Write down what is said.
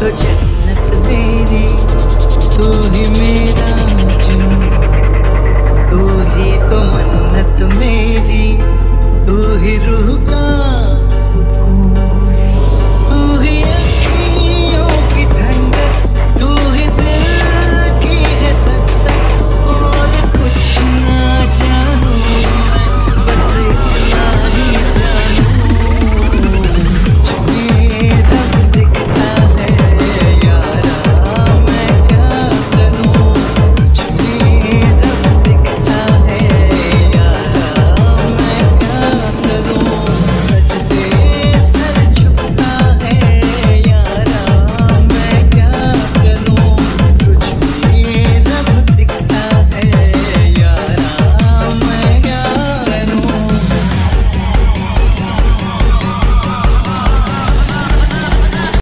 the jet.